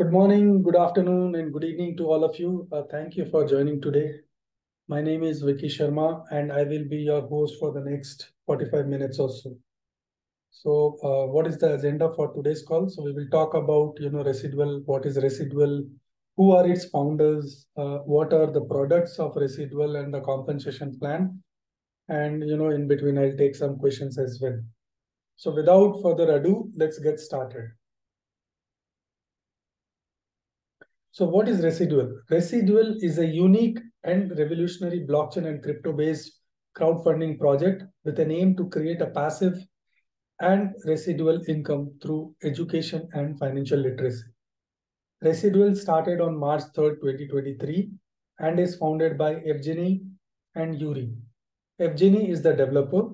Good morning, good afternoon, and good evening to all of you. Uh, thank you for joining today. My name is Vicky Sharma, and I will be your host for the next 45 minutes or so. So, uh, what is the agenda for today's call? So, we will talk about, you know, residual, what is residual, who are its founders, uh, what are the products of residual and the compensation plan. And, you know, in between, I'll take some questions as well. So, without further ado, let's get started. So what is Residual? Residual is a unique and revolutionary blockchain and crypto-based crowdfunding project with an aim to create a passive and residual income through education and financial literacy. Residual started on March 3rd, 2023 and is founded by Evgeny and Yuri. Evgeny is the developer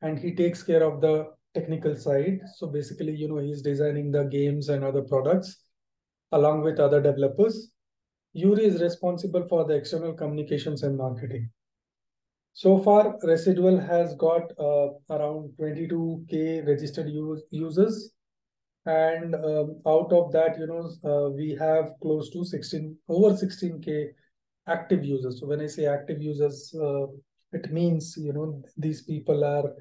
and he takes care of the technical side. So basically, you know, he's designing the games and other products along with other developers. Yuri is responsible for the external communications and marketing. So far, Residual has got uh, around 22k registered use, users, and um, out of that, you know, uh, we have close to 16 over 16k active users. So when I say active users, uh, it means you know these people are,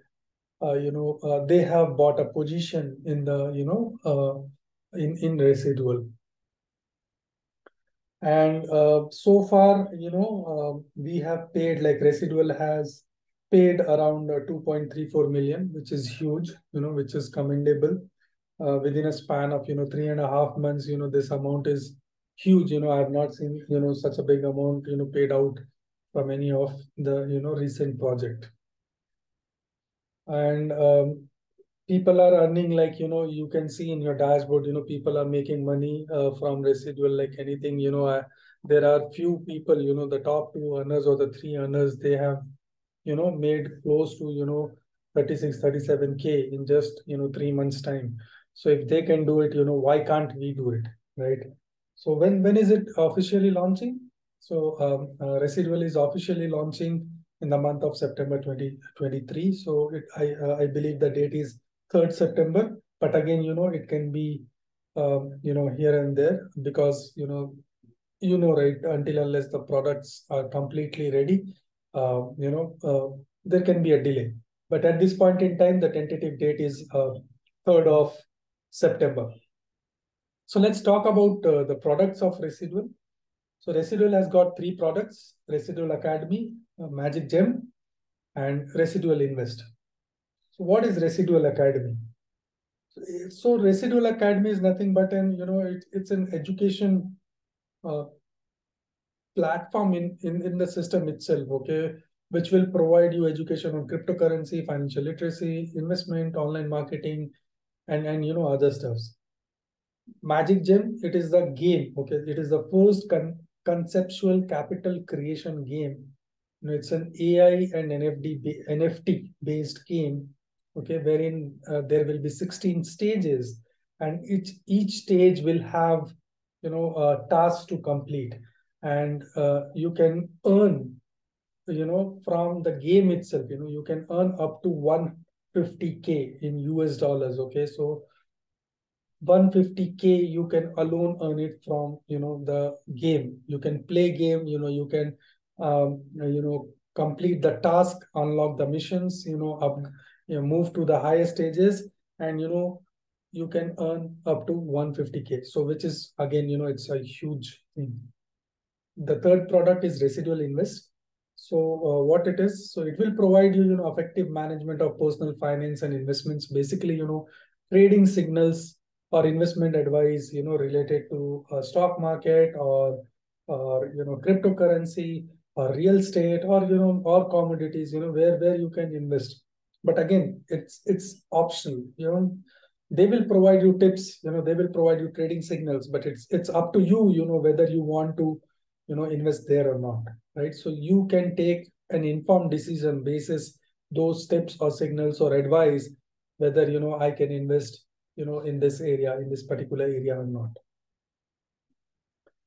uh, you know, uh, they have bought a position in the you know uh, in in Residual. And uh, so far, you know, uh, we have paid like residual has paid around uh, 2.34 million, which is huge, you know, which is commendable. Uh, within a span of, you know, three and a half months, you know, this amount is huge. You know, I have not seen, you know, such a big amount, you know, paid out from any of the, you know, recent project. And um, people are earning like you know you can see in your dashboard you know people are making money uh, from residual like anything you know uh, there are few people you know the top two earners or the three earners they have you know made close to you know 36 37k in just you know three months time. So if they can do it you know why can't we do it right? So when when is it officially launching? So um, uh, residual is officially launching in the month of september 2023 so it i uh, i believe the date is 3rd September. But again, you know, it can be, um, you know, here and there because, you know, you know, right, until unless the products are completely ready, uh, you know, uh, there can be a delay. But at this point in time, the tentative date is uh, 3rd of September. So let's talk about uh, the products of Residual. So Residual has got three products, Residual Academy, uh, Magic Gem, and Residual Invest. So what is Residual Academy? So Residual Academy is nothing but an, you know, it, it's an education uh, platform in, in, in the system itself, okay, which will provide you education on cryptocurrency, financial literacy, investment, online marketing, and, and you know, other stuffs. Magic Gem, it is the game, okay, it is the first con conceptual capital creation game. You know, it's an AI and NFT, NFT based game okay, wherein uh, there will be 16 stages and each, each stage will have, you know, a task to complete and uh, you can earn, you know, from the game itself, you know, you can earn up to 150K in US dollars, okay? So 150K, you can alone earn it from, you know, the game. You can play game, you know, you can, um, you know, complete the task, unlock the missions, you know, up, you move to the higher stages and you know you can earn up to 150k so which is again you know it's a huge thing. The third product is residual invest. So uh, what it is so it will provide you you know effective management of personal finance and investments. Basically you know trading signals or investment advice you know related to stock market or or you know cryptocurrency or real estate or you know or commodities you know where where you can invest but again it's it's optional you know. They will provide you tips you know they will provide you trading signals but it's it's up to you you know whether you want to you know invest there or not right? So you can take an informed decision basis those tips or signals or advice whether you know i can invest you know in this area in this particular area or not.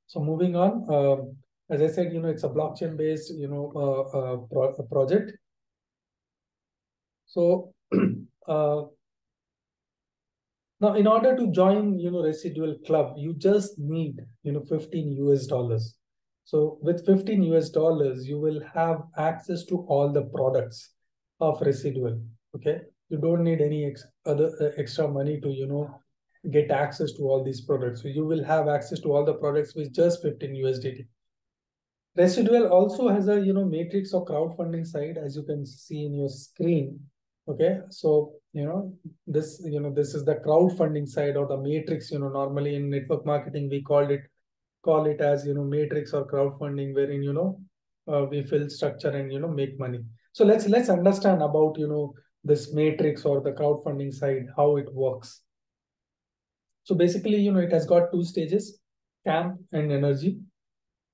So moving on um, as i said you know it's a blockchain based you know uh, uh, pro project so uh, Now, in order to join, you know, residual club, you just need, you know, 15 US dollars. So with 15 US dollars, you will have access to all the products of residual. Okay. You don't need any ex other uh, extra money to, you know, get access to all these products. So you will have access to all the products with just 15 USDT. Residual also has a, you know, matrix or crowdfunding side, as you can see in your screen. Okay. So, you know, this, you know, this is the crowdfunding side or the matrix, you know, normally in network marketing, we called it, call it as, you know, matrix or crowdfunding, wherein, you know, uh, we fill structure and, you know, make money. So let's, let's understand about, you know, this matrix or the crowdfunding side, how it works. So basically, you know, it has got two stages, camp and energy.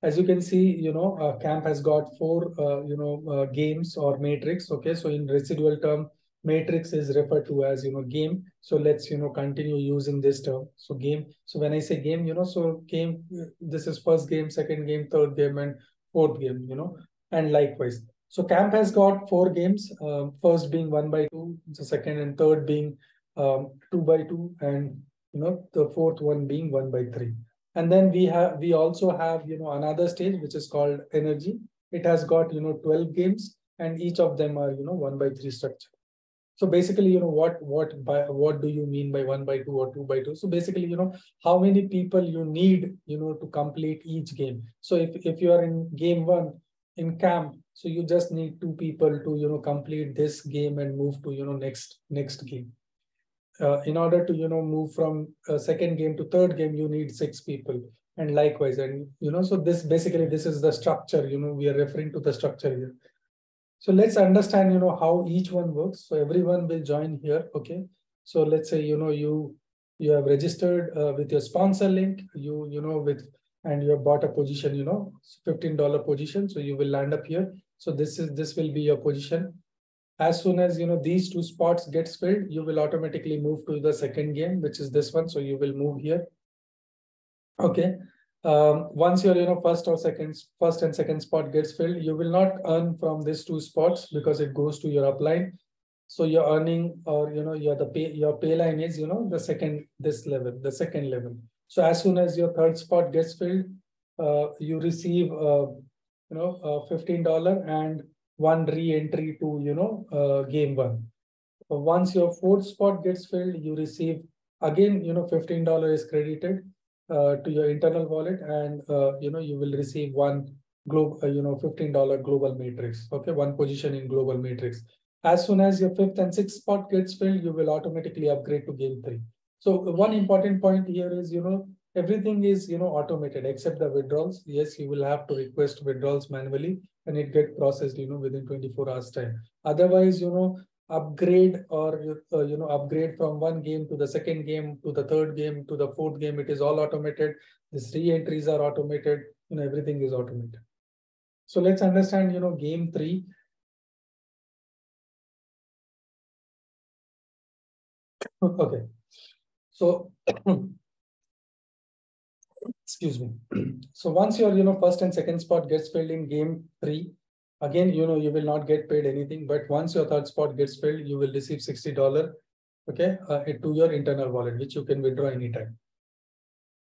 As you can see, you know, uh, camp has got four, uh, you know, uh, games or matrix. Okay, so in residual term, matrix is referred to as, you know, game. So let's, you know, continue using this term. So game. So when I say game, you know, so game, this is first game, second game, third game, and fourth game, you know, and likewise. So camp has got four games, uh, first being one by two, the second and third being um, two by two, and you know, the fourth one being one by three. And then we have, we also have, you know, another stage, which is called energy. It has got, you know, 12 games and each of them are, you know, one by three structure. So basically, you know, what, what, by, what do you mean by one by two or two by two? So basically, you know, how many people you need, you know, to complete each game. So if, if you are in game one in camp, so you just need two people to, you know, complete this game and move to, you know, next, next game uh, in order to you know move from a second game to third game you need six people and likewise and you know so this basically this is the structure you know we are referring to the structure here so let's understand you know how each one works so everyone will join here okay so let's say you know you you have registered uh, with your sponsor link you you know with and you have bought a position you know $15 position so you will land up here so this is this will be your position as soon as you know these two spots gets filled, you will automatically move to the second game, which is this one. So you will move here. Okay. Um, once your you know first or second first and second spot gets filled, you will not earn from these two spots because it goes to your upline. So you're earning or you know your the pay your pay line is you know the second this level, the second level. So as soon as your third spot gets filled, uh, you receive uh, you know uh, fifteen dollar and one re-entry to you know uh, game one. once your fourth spot gets filled, you receive again you know fifteen dollar is credited to your internal wallet, and uh, you know you will receive one global uh, you know fifteen dollar global matrix. Okay, one position in global matrix. As soon as your fifth and sixth spot gets filled, you will automatically upgrade to game three. So one important point here is you know everything is you know automated except the withdrawals yes you will have to request withdrawals manually and it get processed you know within 24 hours time otherwise you know upgrade or uh, you know upgrade from one game to the second game to the third game to the fourth game it is all automated. These re-entries are automated. You know everything is automated. So let's understand you know game three. Okay. So excuse me. so once your, you know, first and second spot gets filled in game three, again, you know, you will not get paid anything, but once your third spot gets filled, you will receive $60, okay, uh, to your internal wallet, which you can withdraw anytime.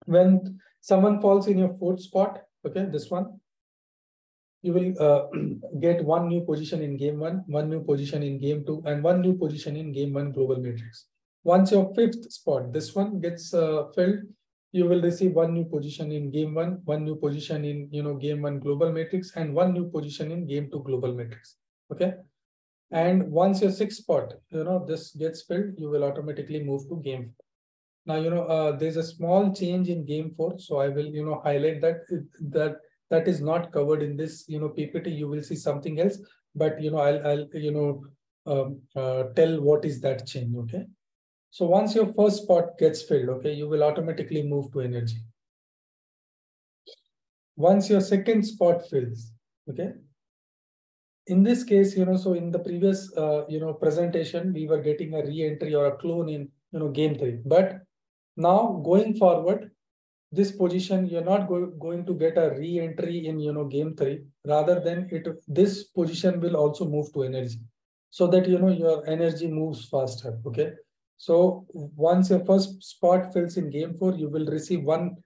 When someone falls in your fourth spot, okay, this one, you will uh, get one new position in game one, one new position in game two, and one new position in game one global matrix. Once your fifth spot, this one gets uh, filled, you will receive one new position in game one, one new position in you know game one global matrix, and one new position in game two global matrix. Okay. And once your sixth spot, you know, this gets filled, you will automatically move to game. four. Now, you know, uh, there's a small change in game four. So I will, you know, highlight that that that is not covered in this, you know, PPT. You will see something else, but you know, I'll, I'll you know, um, uh, tell what is that change. Okay. So once your first spot gets filled, okay, you will automatically move to energy. Once your second spot fills, okay. In this case, you know, so in the previous, uh, you know, presentation, we were getting a re-entry or a clone in, you know, game three. But now going forward, this position, you're not go going to get a re-entry in, you know, game three. Rather than it, this position will also move to energy so that, you know, your energy moves faster, okay. So once your first spot fills in game four, you will receive one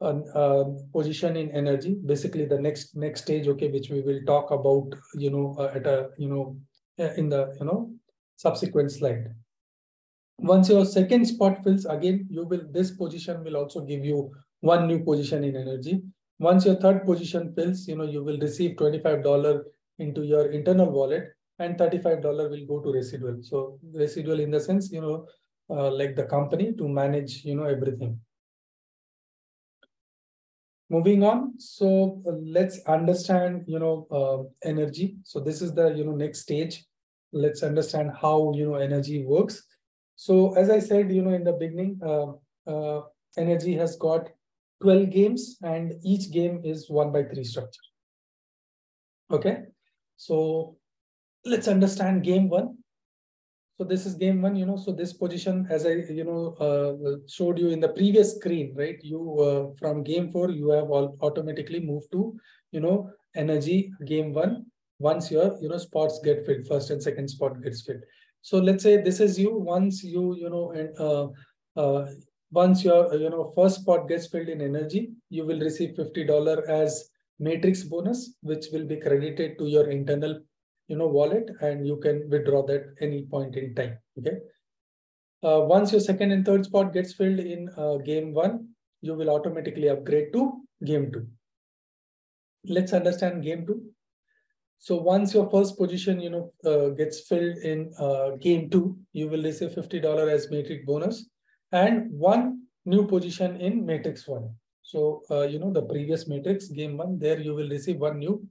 uh, uh, position in energy. Basically, the next next stage, okay, which we will talk about, you know, uh, at a you know uh, in the you know subsequent slide. Once your second spot fills, again, you will this position will also give you one new position in energy. Once your third position fills, you know, you will receive $25 into your internal wallet and $35 will go to residual. So residual in the sense, you know, uh, like the company to manage, you know, everything. Moving on, so uh, let's understand, you know, uh, energy. So this is the, you know, next stage. Let's understand how, you know, energy works. So as I said, you know, in the beginning, uh, uh energy has got 12 games and each game is one by three structure. Okay, so let's understand game one. So this is game one, you know, so this position, as I, you know, uh, showed you in the previous screen, right? You, uh, from game four, you have all automatically moved to, you know, energy game one. Once your, you know, spots get filled, first and second spot gets filled. So let's say this is you, once you, you know, and uh, uh, once your, you know, first spot gets filled in energy, you will receive $50 as matrix bonus, which will be credited to your internal you know, wallet and you can withdraw that any point in time. Okay. Uh, once your second and third spot gets filled in uh, game one, you will automatically upgrade to game two. Let's understand game two. So once your first position, you know, uh, gets filled in uh, game two, you will receive $50 as matrix bonus and one new position in matrix one. So, uh, you know, the previous matrix game one, there you will receive one new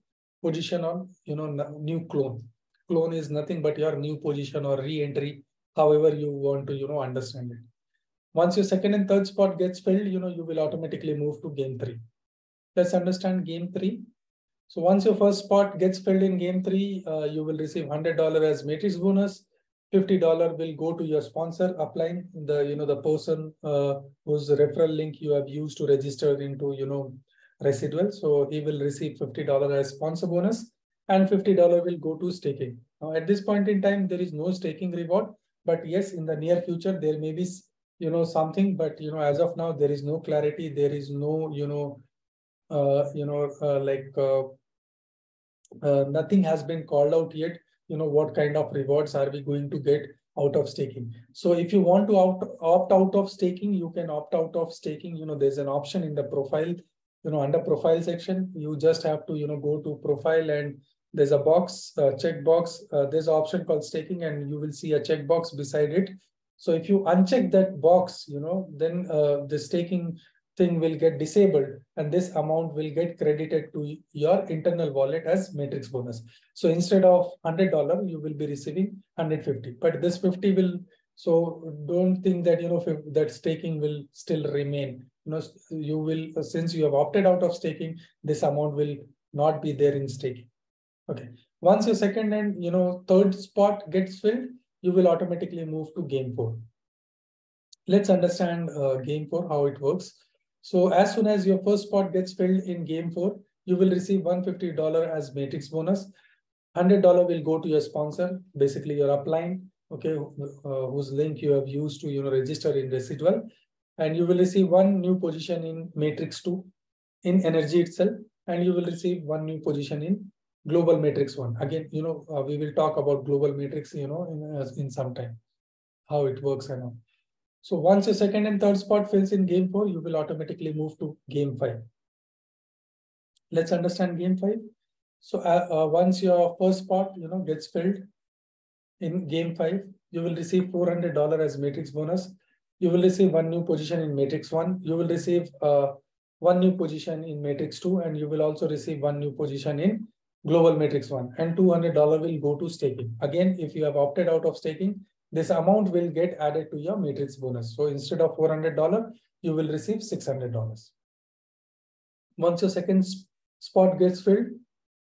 position on, you know, new clone. Clone is nothing but your new position or re-entry, however you want to, you know, understand it. Once your second and third spot gets filled, you know, you will automatically move to game three. Let's understand game three. So once your first spot gets filled in game three, uh, you will receive $100 as matrix bonus. $50 will go to your sponsor upline the, you know, the person uh, whose referral link you have used to register into, you know, residual. So he will receive $50 as sponsor bonus and $50 will go to staking. Now, at this point in time, there is no staking reward, but yes, in the near future, there may be, you know, something, but, you know, as of now, there is no clarity. There is no, you know, uh, you know, uh, like uh, uh, nothing has been called out yet. You know, what kind of rewards are we going to get out of staking? So if you want to opt, opt out of staking, you can opt out of staking. You know, there's an option in the profile you know, under profile section, you just have to, you know, go to profile and there's a box, uh, check box. Uh, there's an option called staking and you will see a checkbox beside it. So if you uncheck that box, you know, then uh, the staking thing will get disabled and this amount will get credited to your internal wallet as matrix bonus. So instead of $100, you will be receiving 150, but this 50 will, so don't think that, you know, that staking will still remain you know, you will, since you have opted out of staking, this amount will not be there in staking. Okay. Once your second and, you know, third spot gets filled, you will automatically move to game four. Let's understand uh, game four, how it works. So as soon as your first spot gets filled in game four, you will receive $150 as matrix bonus. $100 will go to your sponsor, basically your upline, okay, uh, whose link you have used to, you know, register in residual and you will receive one new position in matrix 2 in energy itself. And you will receive one new position in global matrix 1 again you know uh, we will talk about global matrix you know in, in some time how it works and all. So once your second and third spot fills in game 4 you will automatically move to game 5 let's understand game 5 so uh, uh, once your first spot you know gets filled in game 5 you will receive $400 as matrix bonus you will receive one new position in matrix one. You will receive uh, one new position in matrix two, and you will also receive one new position in global matrix one. And $200 will go to staking. Again, if you have opted out of staking, this amount will get added to your matrix bonus. So instead of $400, you will receive $600. Once your second spot gets filled,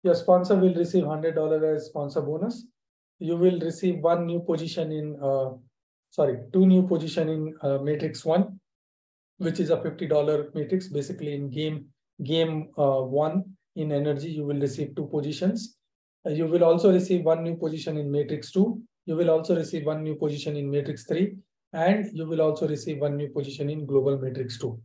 your sponsor will receive $100 as sponsor bonus. You will receive one new position in uh, sorry, two new position in uh, matrix one, which is a $50 matrix. Basically in game, game uh, one in energy, you will receive two positions. Uh, you will also receive one new position in matrix two. You will also receive one new position in matrix three. And you will also receive one new position in global matrix two.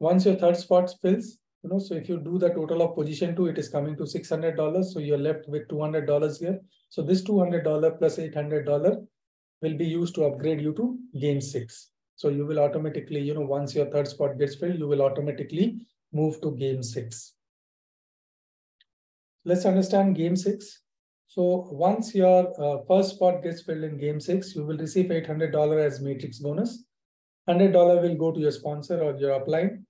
Once your third spot fills, you know, so if you do the total of position two, it is coming to $600. So you're left with $200 here. So this $200 plus $800 will be used to upgrade you to game six. So you will automatically, you know, once your third spot gets filled, you will automatically move to game six. Let's understand game six. So once your uh, first spot gets filled in game six, you will receive $800 as matrix bonus. $100 will go to your sponsor or your upline.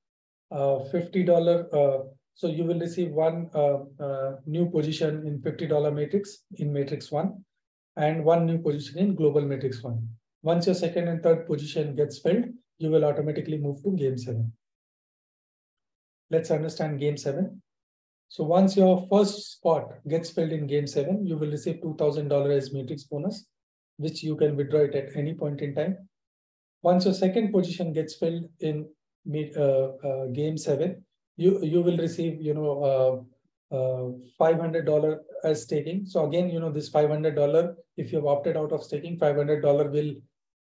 Uh, $50, uh, so you will receive one uh, uh, new position in $50 matrix in matrix one and one new position in global matrix one. Once your second and third position gets filled, you will automatically move to game seven. Let's understand game seven. So once your first spot gets filled in game seven, you will receive $2,000 as matrix bonus, which you can withdraw it at any point in time. Once your second position gets filled in uh, uh, game seven, you, you will receive, you know, uh, uh $500 as staking. So again, you know, this $500, if you've opted out of staking, $500 will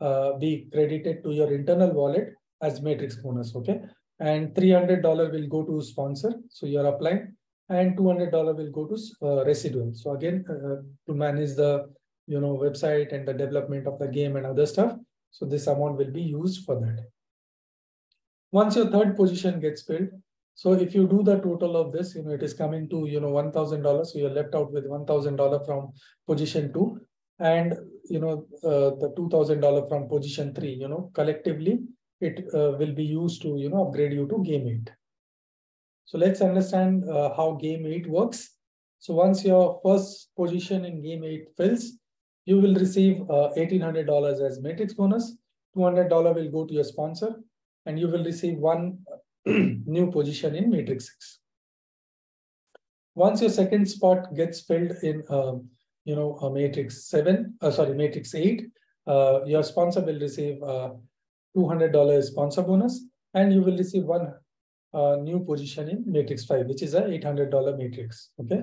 uh, be credited to your internal wallet as matrix bonus, okay? And $300 will go to sponsor. So you're upline and $200 will go to uh, residual. So again, uh, to manage the you know website and the development of the game and other stuff. So this amount will be used for that. Once your third position gets filled, so if you do the total of this, you know, it is coming to, you know, $1,000. So you're left out with $1,000 from position two and, you know, uh, the $2,000 from position three, you know, collectively, it uh, will be used to, you know, upgrade you to game eight. So let's understand uh, how game eight works. So once your first position in game eight fills, you will receive uh, $1,800 as matrix bonus. $200 will go to your sponsor and you will receive one new position in matrix six. Once your second spot gets filled in, um, you know, a matrix seven, uh, sorry, matrix eight, uh, your sponsor will receive uh, $200 sponsor bonus and you will receive one uh, new position in matrix 5, which is a $800 matrix. Okay.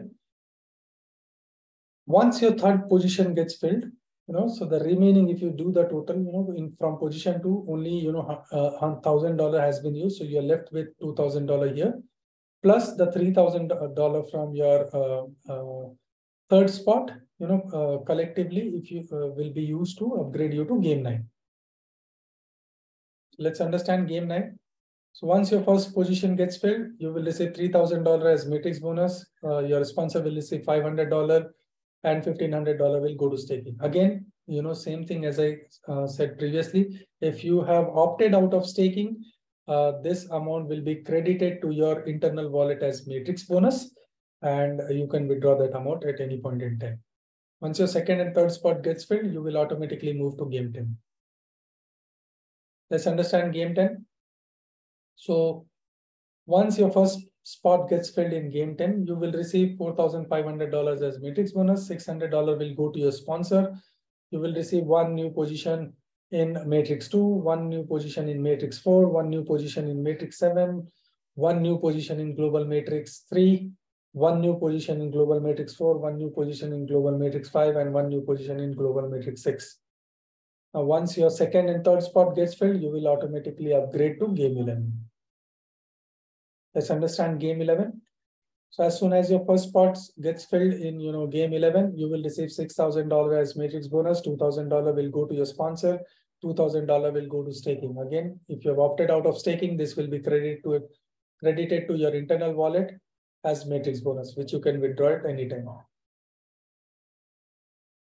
Once your third position gets filled, you know, so the remaining, if you do the total, you know, in from position two, only, you know, uh, thousand dollar has been used. So you're left with $2,000 here, plus the $3,000 from your uh, uh, third spot, you know, uh, collectively, if you uh, will be used to upgrade you to game nine. Let's understand game nine. So once your first position gets filled, you will receive $3,000 as matrix bonus. Uh, your sponsor will receive $500 and $1,500 will go to staking. Again, you know, same thing as I uh, said previously. If you have opted out of staking, uh, this amount will be credited to your internal wallet as matrix bonus and you can withdraw that amount at any point in time. Once your second and third spot gets filled, you will automatically move to game 10. Let's understand game 10. So once your first spot gets filled in game 10, you will receive $4,500 as matrix bonus. $600 will go to your sponsor. You will receive one new position in matrix 2, one new position in matrix 4, one new position in matrix 7, one new position in global matrix 3, one new position in global matrix 4, one new position in global matrix 5, and one new position in global matrix 6. Now, once your second and third spot gets filled, you will automatically upgrade to game 11. Let's understand game 11. So as soon as your first spot gets filled in, you know, game 11, you will receive $6,000 as matrix bonus. $2,000 will go to your sponsor. $2,000 will go to staking. Again, if you have opted out of staking, this will be credited to credited to your internal wallet as matrix bonus, which you can withdraw at any time.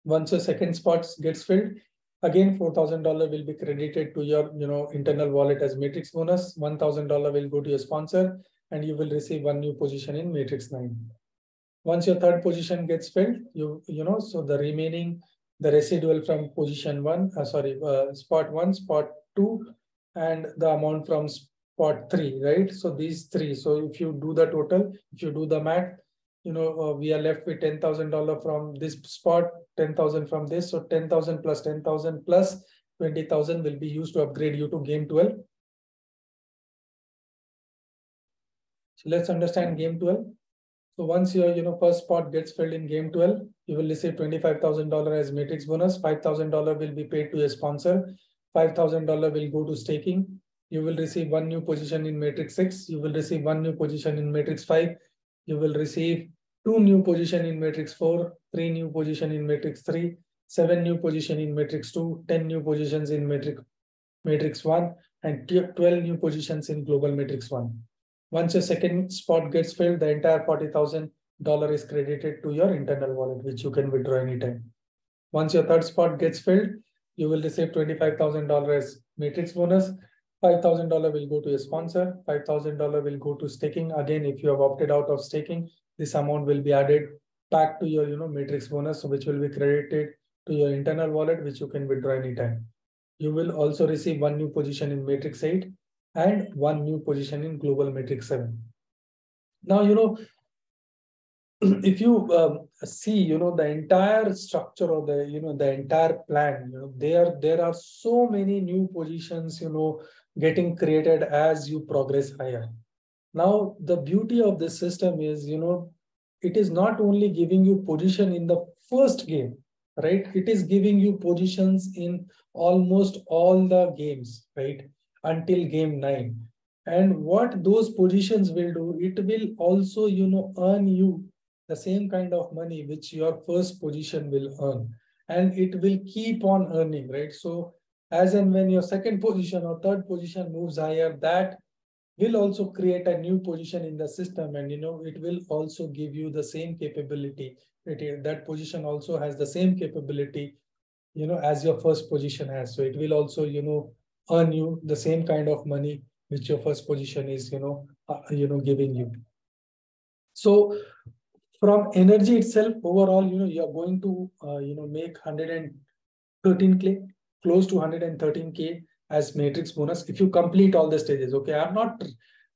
Once your second spot gets filled, Again, $4,000 will be credited to your you know, internal wallet as matrix bonus. $1,000 will go to your sponsor and you will receive one new position in matrix 9. Once your third position gets filled, you, you know, so the remaining, the residual from position one, uh, sorry, uh, spot one, spot two, and the amount from spot three, right? So these three. So if you do the total, if you do the math, you know, uh, we are left with $10,000 from this spot, 10,000 from this. So 10,000 plus 10,000 plus 20,000 will be used to upgrade you to game 12. Let's understand game 12. So once your you know first spot gets filled in game 12, you will receive $25,000 as matrix bonus. $5,000 will be paid to a sponsor. $5,000 will go to staking. You will receive one new position in matrix six. You will receive one new position in matrix five. You will receive two new position in matrix four, three new position in matrix three, seven new position in matrix two, 10 new positions in matrix, matrix one, and 12 new positions in global matrix one. Once your second spot gets filled, the entire $40,000 is credited to your internal wallet, which you can withdraw anytime. Once your third spot gets filled, you will receive $25,000 as matrix bonus. $5,000 will go to a sponsor. $5,000 will go to staking. Again, if you have opted out of staking, this amount will be added back to your you know, matrix bonus, which will be credited to your internal wallet, which you can withdraw anytime. You will also receive one new position in matrix 8 and one new position in global matrix 7. Now, you know, if you um, see, you know, the entire structure or the, you know, the entire plan, you know, there, there are so many new positions, you know, getting created as you progress higher. Now, the beauty of this system is, you know, it is not only giving you position in the first game, right? It is giving you positions in almost all the games, right? Until game nine. And what those positions will do, it will also, you know, earn you the same kind of money which your first position will earn. And it will keep on earning, right? So as and when your second position or third position moves higher, that will also create a new position in the system. And, you know, it will also give you the same capability. It, that position also has the same capability, you know, as your first position has. So it will also, you know, earn you the same kind of money which your first position is, you know, uh, you know, giving you. So from energy itself, overall, you know, you are going to, uh, you know, make 113k, close to 113k as matrix bonus if you complete all the stages. Okay, I'm not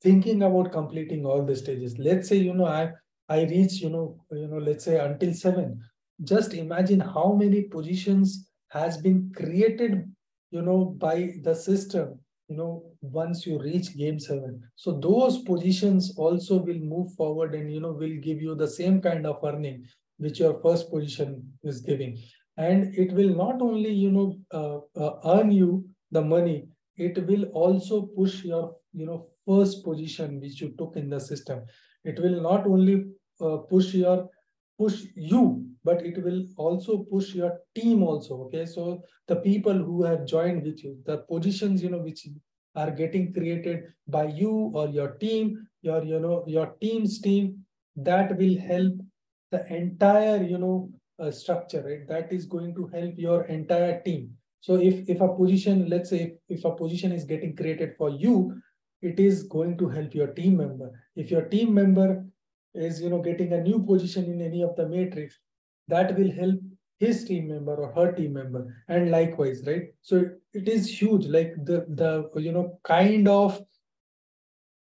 thinking about completing all the stages. Let's say, you know, I I reach, you know, you know, let's say until seven. Just imagine how many positions has been created, you know, by the system you know, once you reach game seven. So those positions also will move forward and, you know, will give you the same kind of earning which your first position is giving. And it will not only, you know, uh, uh, earn you the money, it will also push your, you know, first position which you took in the system. It will not only uh, push your push you but it will also push your team also okay? So the people who have joined with you the positions you know which are getting created by you or your team your you know your team's team that will help the entire you know uh, structure right? That is going to help your entire team. So if if a position let's say if, if a position is getting created for you it is going to help your team member. If your team member is you know getting a new position in any of the matrix that will help his team member or her team member and likewise right? So it is huge like the the you know kind of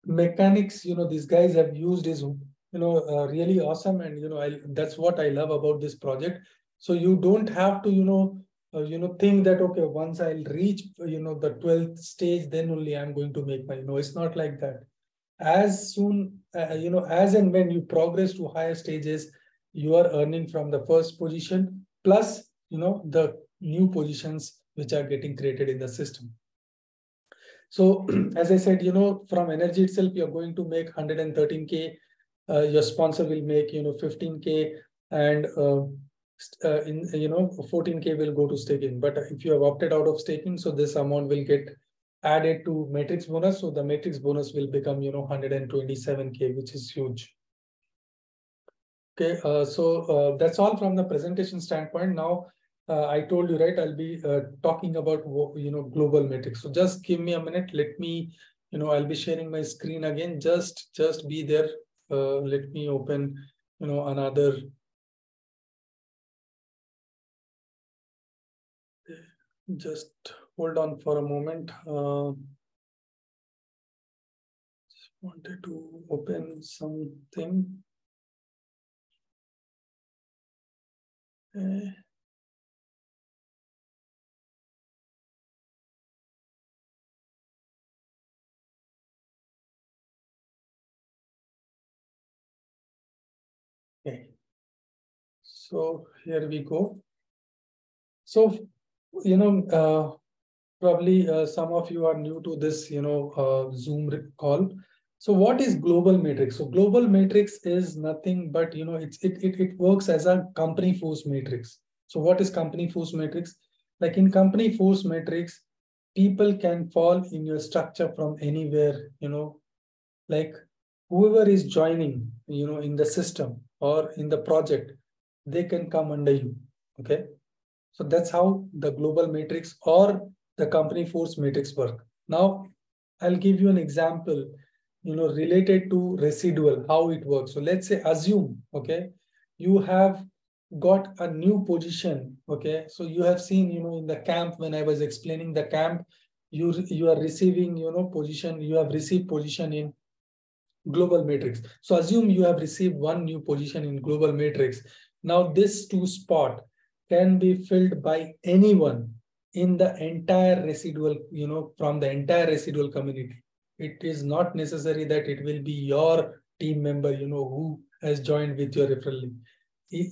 mechanics you know these guys have used is you know uh, really awesome and you know I, that's what i love about this project. So you don't have to you know uh, you know think that okay once i'll reach you know the 12th stage then only i'm going to make money. No it's not like that. As soon uh, you know as and when you progress to higher stages you are earning from the first position plus you know the new positions which are getting created in the system. So as i said you know from energy itself you're going to make 113k uh, your sponsor will make you know 15k and uh, uh, in you know 14k will go to staking but if you have opted out of staking so this amount will get added to matrix bonus. So the matrix bonus will become you know 127k which is huge Okay, uh, so uh, that's all from the presentation standpoint. Now, uh, I told you, right, I'll be uh, talking about, you know, global matrix. So just give me a minute. Let me, you know, I'll be sharing my screen again. Just, just be there. Uh, let me open, you know, another. Just hold on for a moment. Uh, just wanted to open something. Okay. Okay. So here we go. So, you know, uh, probably uh, some of you are new to this, you know, uh, Zoom call. So what is global matrix? So global matrix is nothing but, you know, it's it, it, it works as a company force matrix. So what is company force matrix? Like in company force matrix, people can fall in your structure from anywhere, you know, like whoever is joining, you know, in the system or in the project, they can come under you. Okay. So that's how the global matrix or the company force matrix work. Now, I'll give you an example, you know, related to residual, how it works. So let's say assume, okay, you have got a new position, okay. So you have seen, you know, in the camp when I was explaining the camp, you you are receiving, you know, position, you have received position in global matrix. So assume you have received one new position in global matrix. Now this two spot can be filled by anyone in the entire residual, you know, from the entire residual community. It is not necessary that it will be your team member, you know, who has joined with your referral link.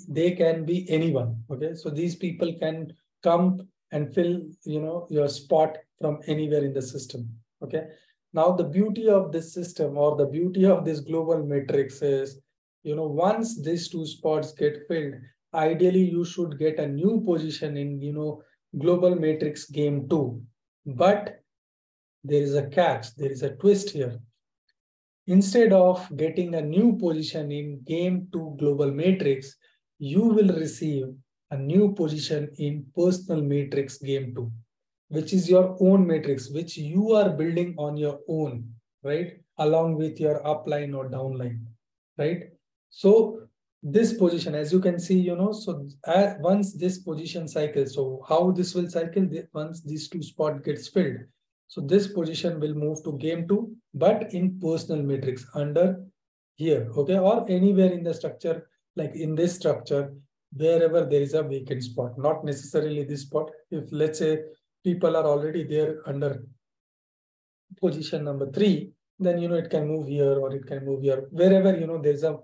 They can be anyone. Okay. So these people can come and fill, you know, your spot from anywhere in the system. Okay. Now the beauty of this system or the beauty of this global matrix is, you know, once these two spots get filled, ideally you should get a new position in, you know, global matrix game two. But there is a catch, there is a twist here. Instead of getting a new position in game two global matrix, you will receive a new position in personal matrix game two, which is your own matrix, which you are building on your own, right? Along with your upline or downline, right? So this position, as you can see, you know, so uh, once this position cycles, so how this will cycle once these two spot gets filled. So this position will move to game two, but in personal matrix under here, okay, or anywhere in the structure, like in this structure, wherever there is a vacant spot, not necessarily this spot. If let's say people are already there under position number three, then, you know, it can move here or it can move here, wherever, you know, there's a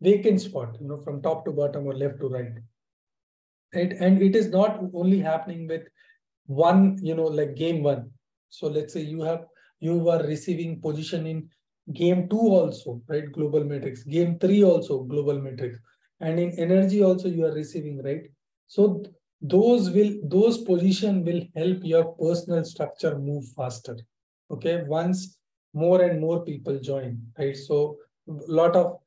vacant spot, you know, from top to bottom or left to right. Right. And it is not only happening with one, you know, like game one. So let's say you have you were receiving position in game two also, right? Global matrix. Game three also global matrix. And in energy also you are receiving, right? So those will those position will help your personal structure move faster. Okay. Once more and more people join, right? So a lot of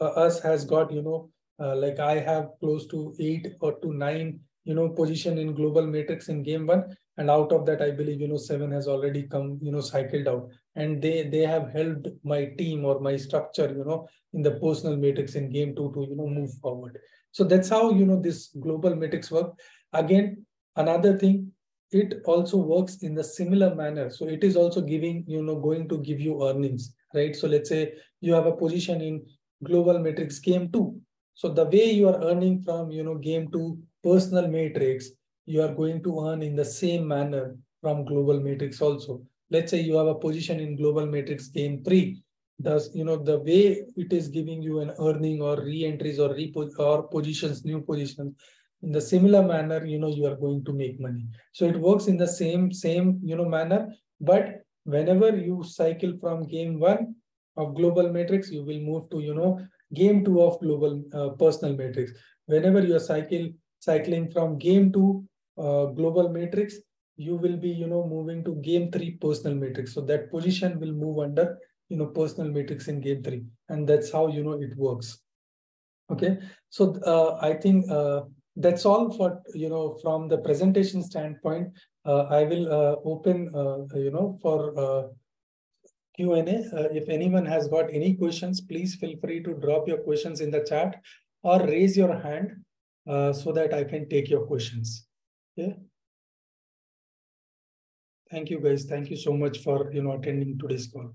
uh, us has got you know uh, like I have close to eight or to nine you know position in global matrix in game one and out of that i believe you know seven has already come you know cycled out. And they they have helped my team or my structure you know in the personal matrix in game two to you know move forward. So that's how you know this global matrix work. Again another thing it also works in the similar manner. So it is also giving you know going to give you earnings right? So let's say you have a position in global matrix game two. So the way you are earning from, you know, game two personal matrix, you are going to earn in the same manner from global matrix also. Let's say you have a position in global matrix game three. Thus, you know, the way it is giving you an earning or re-entries or, re or positions, new positions, in the similar manner, you know, you are going to make money. So it works in the same, same, you know, manner. But whenever you cycle from game one of global matrix, you will move to, you know, game two of global uh, personal matrix. Whenever you are cycle, cycling from game two uh, global matrix, you will be, you know, moving to game three personal matrix. So that position will move under, you know, personal matrix in game three. And that's how, you know, it works. Okay. So uh, I think uh, that's all for, you know, from the presentation standpoint, uh, I will uh, open, you know, for Q&A. If anyone has got any questions, please feel free to drop your questions in the chat or raise your hand uh, so that I can take your questions. Yeah. Thank you guys. Thank you so much for you know attending today's call.